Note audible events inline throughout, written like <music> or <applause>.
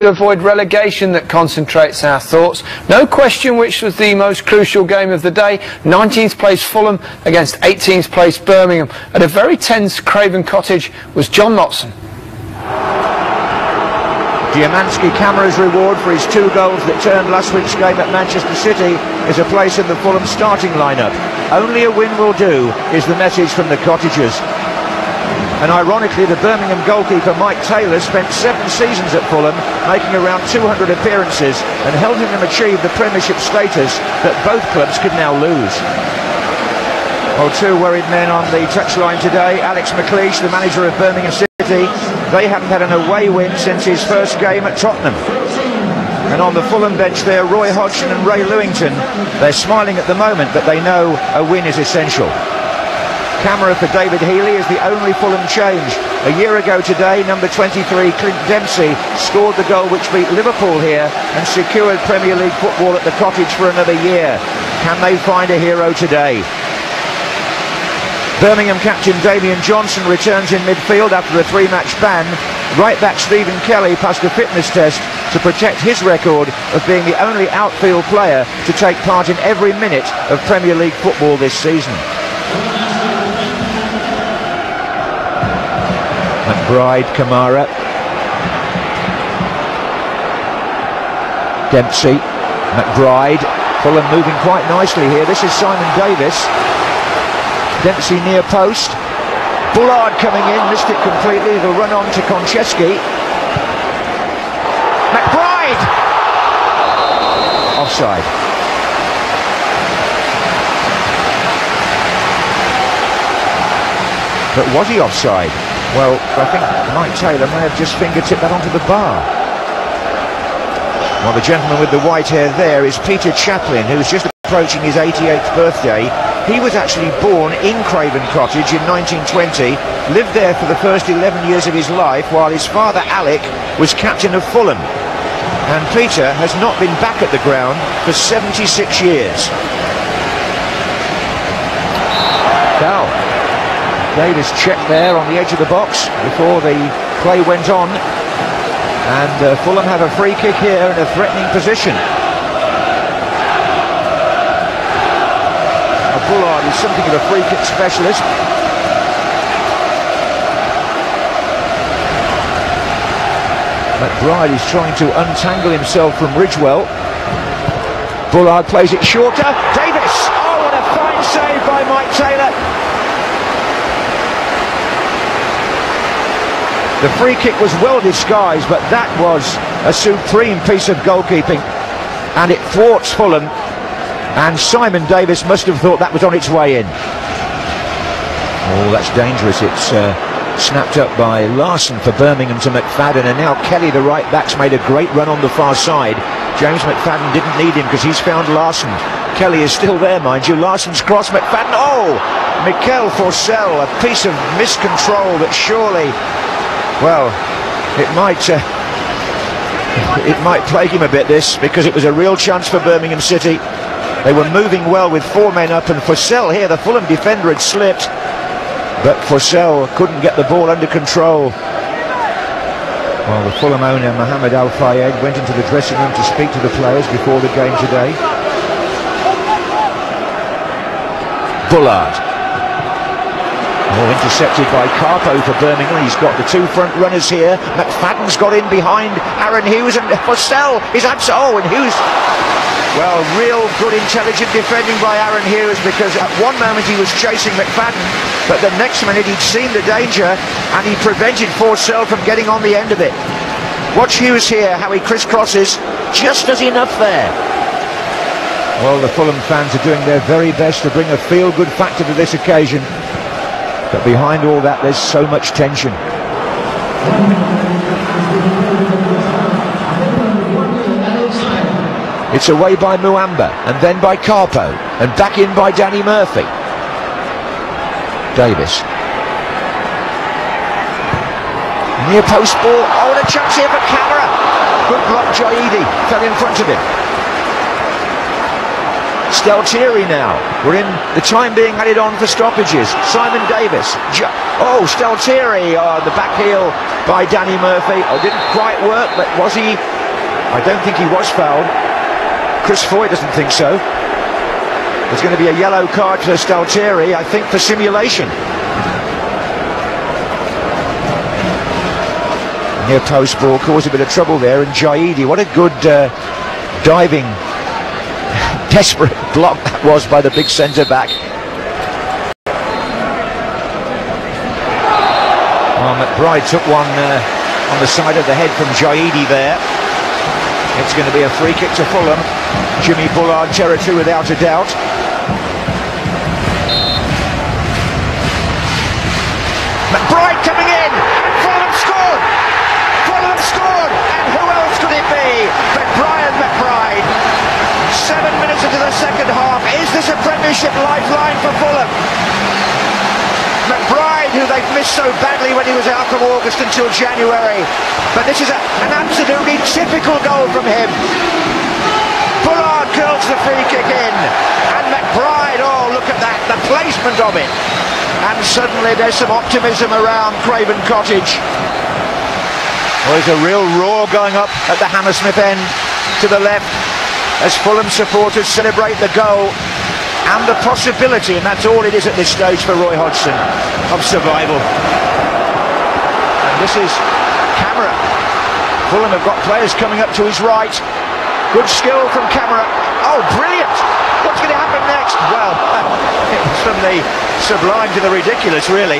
to avoid relegation that concentrates our thoughts. No question which was the most crucial game of the day. 19th place Fulham against 18th place Birmingham. At a very tense Craven Cottage was John Motson. Diomansy Kamara's reward for his two goals that turned last week's game at Manchester City is a place in the Fulham starting lineup. Only a win will do is the message from the cottagers. And ironically, the Birmingham goalkeeper Maik Taylor spent seven seasons at Fulham, making around 200 appearances and helping them achieve the Premiership status that both clubs could now lose. Well, two worried men on the touchline today. Alex McLeish, the manager of Birmingham City, they haven't had an away win since his first game at Tottenham. And on the Fulham bench there, Roy Hodgson and Ray Lewington, they're smiling at the moment, but they know a win is essential. Kamara for David Healy is the only Fulham change. A year ago today, number 23 Clint Dempsey scored the goal which beat Liverpool here and secured Premier League football at the Cottage for another year. Can they find a hero today? Birmingham captain Damien Johnson returns in midfield after a three-match ban. Right back Stephen Kelly passed a fitness test to protect his record of being the only outfield player to take part in every minute of Premier League football this season. McBride, Kamara. Dempsey, McBride. Fulham moving quite nicely here. This is Simon Davies. Dempsey near post. Bullard coming in, missed it completely. The run on to Konchesky. McBride! Offside. But was he offside? Well, I think Maik Taylor may have just fingertipped that onto the bar. Well, the gentleman with the white hair there is Peter Chaplin, who's just approaching his 88th birthday. He was actually born in Craven Cottage in 1920, lived there for the first 11 years of his life, while his father Alec was captain of Fulham. And Peter has not been back at the ground for 76 years. Davies checked there on the edge of the box before the play went on. And uh, Fulham have a free kick here in a threatening position. Bullard is something of a free kick specialist. McBride is trying to untangle himself from Ridgewell. Bullard plays it shorter. Davies! Oh, what a fine save by Maik Taylor. The free kick was well disguised, but that was a supreme piece of goalkeeping. And it thwarts Fulham. And Simon Davies must have thought that was on its way in. Oh, that's dangerous. It's uh, snapped up by Larsson for Birmingham to McFadden. And now Kelly, the right back's made a great run on the far side. James McFadden didn't need him because he's found Larsson. Kelly is still there, mind you. Larsson's cross. McFadden. Oh! Mikael Forssell, a piece of miscontrol that surely well, it might uh, it might plague him a bit this because it was a real chance for Birmingham City. They were moving well with four men up, and Forssell here, the Fulham defender, had slipped, but Forssell couldn't get the ball under control. Well, the Fulham owner Mohamed Al Fayed went into the dressing room to speak to the players before the game today. Bullard Oh, intercepted by Kapo for Birmingham. He's got the two front runners here. McFadden's got in behind Aaron Hughes and Forssell is absent. Oh, and Hughes. Well, real good intelligent defending by Aaron Hughes because at one moment he was chasing McFadden, but the next minute he'd seen the danger and he prevented Forssell from getting on the end of it. Watch Hughes here, how he crisscrosses. Just does enough there. Well, the Fulham fans are doing their very best to bring a feel-good factor to this occasion. But behind all that, there's so much tension. It's away by Muamba, and then by Kapo, and back in by Danny Murphy. Davies. Near post ball. Oh, and a chance here for Kamara. Good block, Jaidi. Fell in front of him. Stalteri now. We're in the time being added on for stoppages. Simon Davies. Oh, Stalteri on the back heel by Danny Murphy. Oh, didn't quite work, but was he? I don't think he was fouled. Chris Foy doesn't think so. There's going to be a yellow card for Stalteri, I think, for simulation. Near post ball caused a bit of trouble there, and Jaidi, what a good uh, diving, desperate block that was by the big centre back. Well, McBride took one uh, on the side of the head from Jaidi there. It's going to be a free kick to Fulham. Jimmy Bullard territory without a doubt. McBride coming in, and Fulham scored! Fulham scored, and who else could it be but Brian McBride? Seven minutes into the second half, is this a Premiership lifeline for Fulham? McBride, who they've missed so badly when he was out from August until January, but this is a, an absolutely typical goal from him. Bullard curls the free kick in, and McBride, oh look at that, the placement of it and suddenly there's some optimism around Craven Cottage. Well, there's a real roar going up at the Hammersmith end to the left as Fulham supporters celebrate the goal and the possibility, and that's all it is at this stage for Roy Hodgson, of survival. And this is Kamara. Fulham have got players coming up to his right. Good skill from Kamara. Oh, brilliant! What's going to happen next? Well, <laughs> it was from the sublime to the ridiculous, really.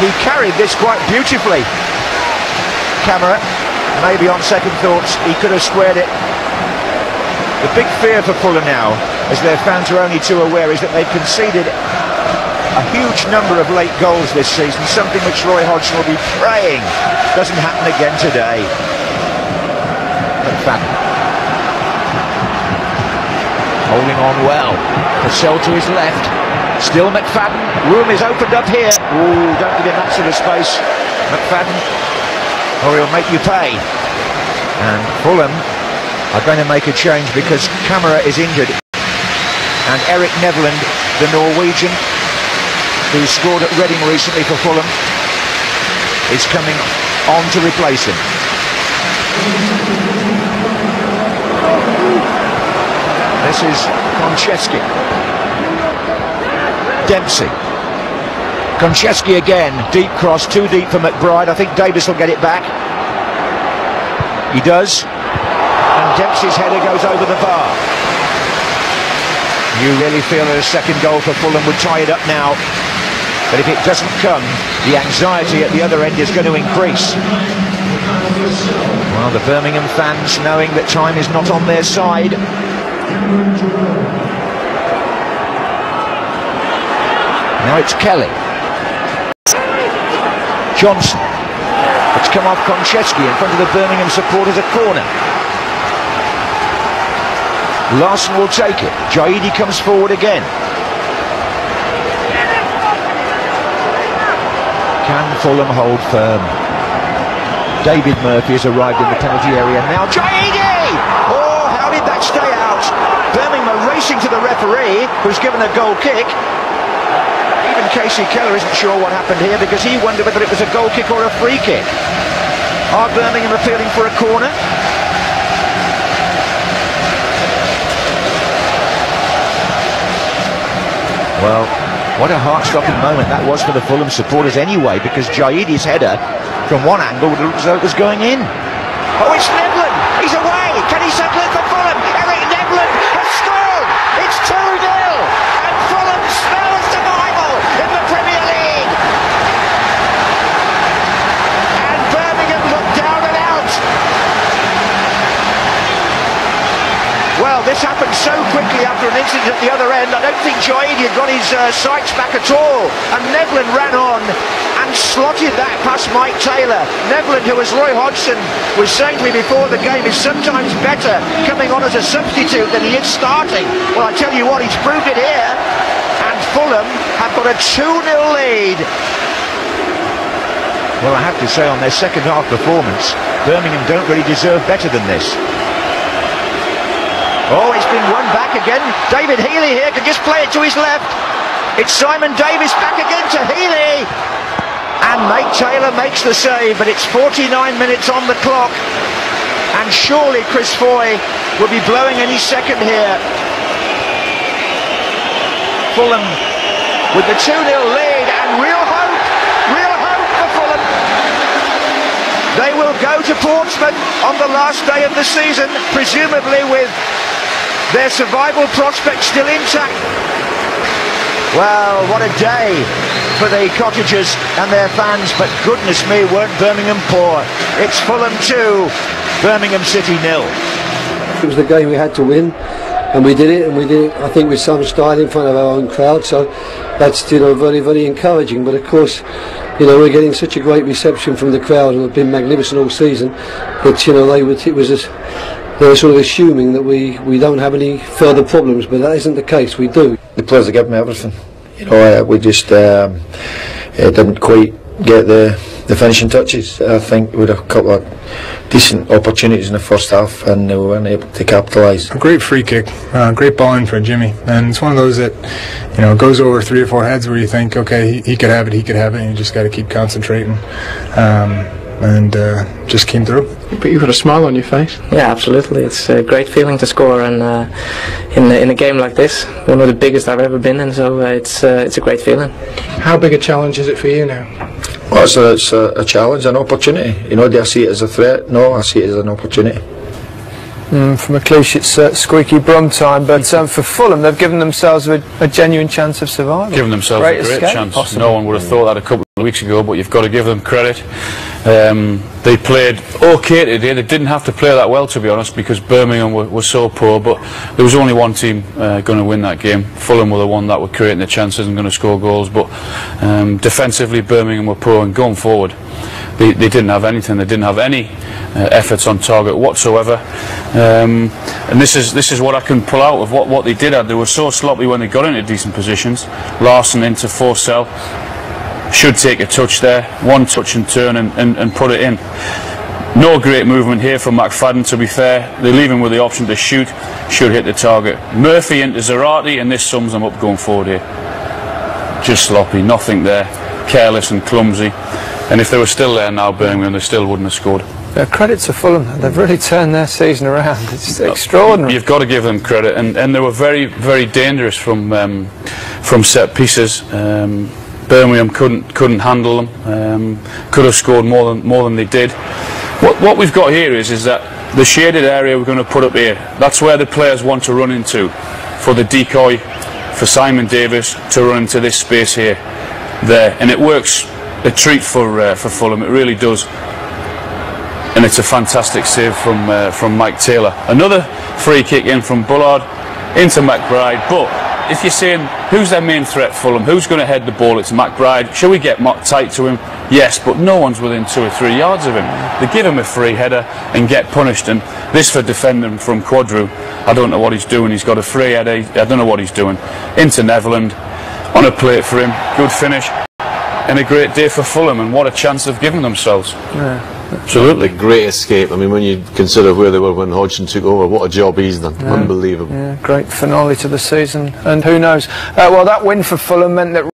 He carried this quite beautifully. Kamara, maybe on second thoughts, he could have squared it. The big fear for Fulham now, as their fans are only too aware, is that they've conceded a huge number of late goals this season, something which Roy Hodgson will be praying doesn't happen again today. McFadden holding on well. Cassell to his left. Still McFadden. Room is opened up here. Ooh, don't give him that sort of space. McFadden, or he'll make you pay. And Fulham are going to make a change because Kamara is injured. And Erik Nevland, the Norwegian, who scored at Reading recently for Fulham, is coming on to replace him. This is Konchesky. Dempsey. Konchesky again. Deep cross, too deep for McBride. I think Davies will get it back. He does. And Dempsey's header goes over the bar. You really feel that a second goal for Fulham would tie it up now. But if it doesn't come, the anxiety at the other end is going to increase. Well, the Birmingham fans, knowing that time is not on their side, now it's Kelly. Johnson. It's come off Konchesky in front of the Birmingham supporters, a corner. Larsson will take it. Jaidi comes forward again. Can Fulham hold firm? David Murphy has arrived in the penalty area now. Jaidi! Oh, how did that stay out? Birmingham racing to the referee, who's given a goal kick. Kasey Keller isn't sure what happened here because he wondered whether it was a goal kick or a free kick. Are Birmingham appealing for a corner? Well, what a heart-stopping moment that was for the Fulham supporters anyway, because Jaidi's header from one angle would look as though it was going in. Oh, it's Nevland! He's away! Can he settle it for Fulham? Erik Nevland has scored! It's 2-0! And Fulham smell of survival in the Premier League! And Birmingham look down and out! Well, this happened so quickly after an incident at the other end. I don't think Jaidi had got his uh, sights back at all. And Nevland ran on and slotted that past Maik Taylor. Nevland, who as Roy Hodgson was saying to me before the game, is sometimes better coming on as a substitute than he is starting. Well, I tell you what, he's proved it here. And Fulham have got a 2-0 lead. Well, I have to say, on their second half performance, Birmingham don't really deserve better than this. It's been back again. David Healy here can just play it to his left. It's Simon Davies back again to Healy. And Maik Taylor makes the save, but it's 49 minutes on the clock. And surely Chris Foy will be blowing any second here. Fulham with the 2-0 lead and real hope, real hope for Fulham. They will go to Portsmouth on the last day of the season, presumably with their survival prospects still intact. Well, what a day for the cottagers and their fans, but goodness me, weren't Birmingham poor. It's Fulham 2, Birmingham City nil. It was the game we had to win, and we did it, and we did it, I think, with some style in front of our own crowd, so that's, you know, very, very encouraging. But of course, you know, we're getting such a great reception from the crowd, and have been magnificent all season, that, you know, they would, it was just, they're sort of assuming that we, we don't have any further problems, but that isn't the case, we do. The players have given me everything. You know, uh, we just um, uh, didn't quite get the, the finishing touches. I think we had a couple of decent opportunities in the first half and we weren't able to capitalise. A great free kick, uh, great ball in for Jimmy, and it's one of those that you know goes over three or four heads where you think, okay, he, he could have it, he could have it, and you just got to keep concentrating. Um, and uh, just came through. But you've got a smile on your face. Yeah, absolutely. It's a great feeling to score, and uh, in in a game like this, one of the biggest I've ever been in. So uh, it's uh, it's a great feeling. How big a challenge is it for you now? Well, it's a, it's a, a challenge, an opportunity. You know, do I see it as a threat? No, I see it as an opportunity. Mm, for McLeish, it's uh, squeaky brum time, but um, for Fulham, they've given themselves a, a genuine chance of survival. Given themselves great a great escape, chance. possibly. No one would have thought that a couple of weeks ago, but you've got to give them credit. Um, they played okay today. They didn't have to play that well, to be honest, because Birmingham were, were so poor. But there was only one team uh, going to win that game. Fulham were the one that were creating the chances and going to score goals. But um, defensively, Birmingham were poor, and going forward, they, they didn't have anything. They didn't have any uh, efforts on target whatsoever. Um, and this is this is what I can pull out of what, what they did. They were so sloppy when they got into decent positions. Larsson into Forssell should take a touch there, one touch and turn and, and, and put it in. No great movement here from McFadden to be fair. They leave him with the option to shoot, should hit the target. Murphy into Zarate and this sums them up going forward here. Just sloppy, nothing there, careless and clumsy. And if they were still there now, Birmingham, they still wouldn't have scored. Uh, credit to Fulham, they've really turned their season around. It's extraordinary. You've got to give them credit, and, and they were very, very dangerous from um, from set pieces. Um, Birmingham couldn't couldn't handle them. Um, could have scored more than more than they did. What what we've got here is is that the shaded area we're going to put up here. That's where the players want to run into for the decoy for Simon Davies to run into this space here, there, and it works a treat for uh, for Fulham. It really does and it's a fantastic save from uh, from Maik Taylor. Another free kick in from Bullard into McBride. But if you're saying who's their main threat, Fulham, who's going to head the ball? It's McBride. Shall we get Mock tight to him? Yes, but no one's within two or three yards of him. They give him a free header and get punished. And this for defending from Queudrue. I don't know what he's doing. He's got a free header. I don't know what he's doing. Into Nevland on a plate for him. Good finish. And a great day for Fulham, and what a chance they've given themselves. Absolutely. Great escape. I mean, when you consider where they were when Hodgson took over, what a job he's done. Unbelievable. Yeah, great finale to the season, and who knows? Uh, well, that win for Fulham meant that